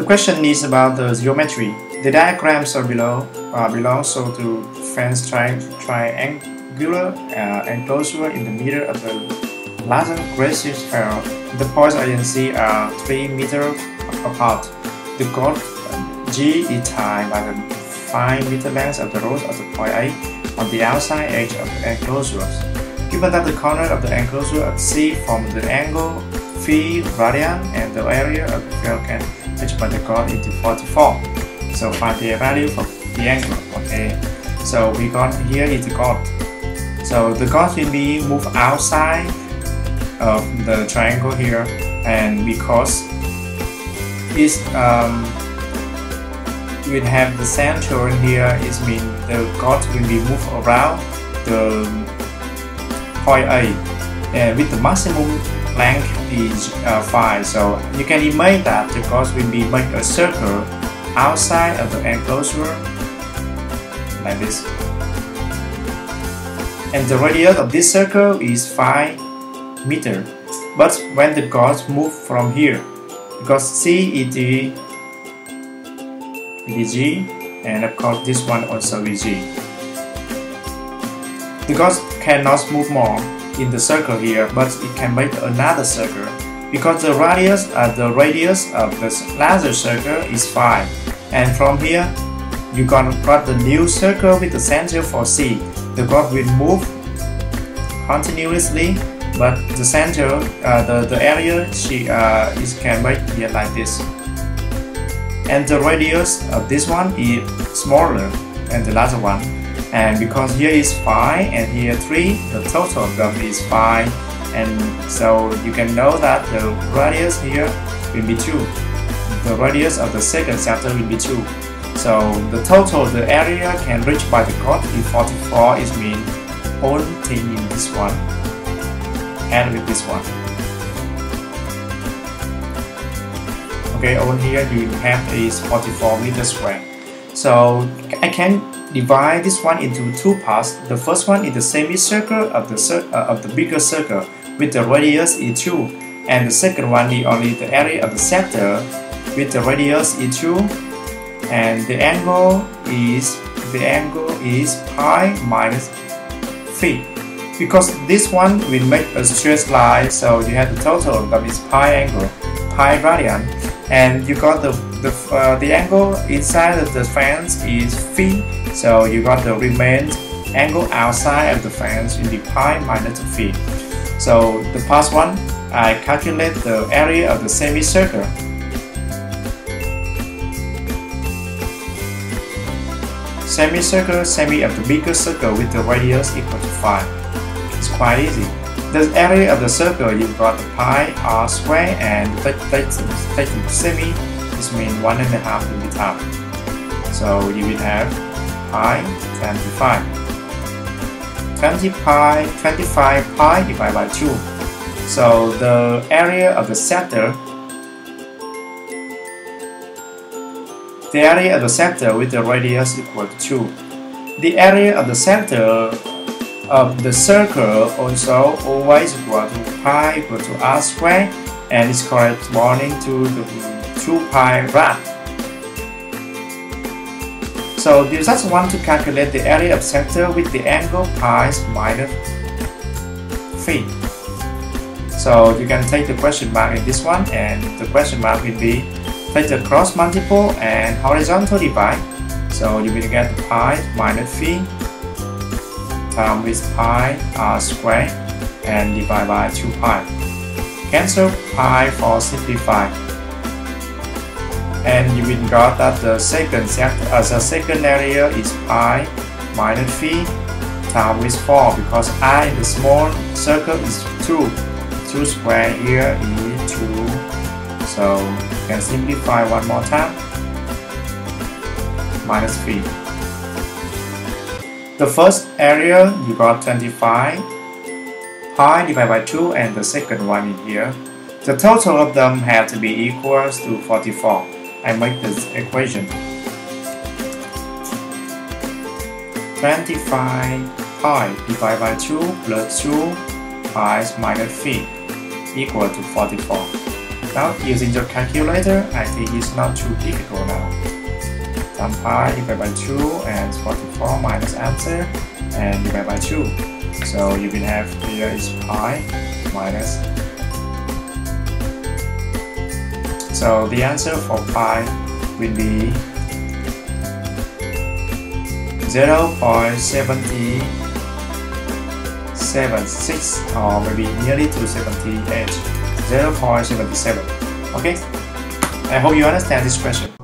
The question is about the geometry. The diagrams are below uh, belong so to fence tri triangular uh, enclosure in the middle of the larger grassy sphere. The points I can see are 3 meters apart. The chord G is tied by the 5 meter length of the root of the point A on the outside edge of the enclosure. Given that the corner of the enclosure at C forms the angle phi radian and the area of the field can reach by the chord into 44. So find the value for the angle. Okay. So we got here is the chord. So the chord will be moved outside of the triangle here and because it's um, will have the center here it means the chord will be moved around the point A and with the maximum length is uh, 5 so you can imagine that the chord will be make a circle outside of the enclosure like this. And the radius of this circle is 5 meter. But when the chord move from here because C is G and of course this one also is G. The ghost cannot move more in the circle here but it can make another circle. Because the radius uh, the radius of the laser circle is 5 and from here you gonna got the new circle with the center for C. The god will move continuously but the center, uh, the, the area she uh, is can make here like this. And the radius of this one is smaller than the last one and because here is 5 and here 3 the total of them is 5 and so you can know that the radius here will be 2 the radius of the second sector will be 2 so the total of the area can reach by the chord is 44 is mean all thing in this one and with this one. Okay over here you have is 44 meters square so I can divide this one into two parts. The first one is the semicircle of the uh, of the bigger circle with the radius E2 and the second one is only the area of the sector with the radius E2 and the angle is the angle is pi minus phi because this one will make a straight line so you have the total that is pi angle pi radian and you got the the, uh, the angle inside of the fence is phi so you got the remain angle outside of the fence in the pi minus phi. So the past one I calculate the area of the semicircle. Semicircle semi of the bigger circle with the radius equal to 5 it's quite easy. The area of the circle you've got the pi r square and take, take semi is mean one and a half be top. So you will have pi 25. 20 pi 25 pi divided by 2. So the area of the sector the area of the sector with the radius equal to 2. The area of the sector of the circle also always equal to pi equal to r squared and is corresponding to the 2 pi rad. So you just want to calculate the area of sector with the angle pi minus phi. So you can take the question mark in this one and the question mark will be take the cross multiple and horizontal divide. So you will get pi minus phi times with pi r squared and divide by 2 pi. Cancel pi for simplify. And you will got that the second as a second area is pi minus phi times with 4 because i the small circle is 2. 2 square here is 2. So you can simplify one more time. Minus phi. The first area you got 25 pi divided by 2 and the second one in here. The total of them have to be equals to 44. I make this equation. 25 pi divided by 2 plus 2 pi minus phi equal to 44. Now using your calculator, I think it's not too difficult now. 10 pi divided by 2 and 44 minus answer and divided by 2. So you will have here is pi minus. So the answer for pi will be 0 0.7076 or maybe nearly to 78 0.77 okay? I hope you understand this question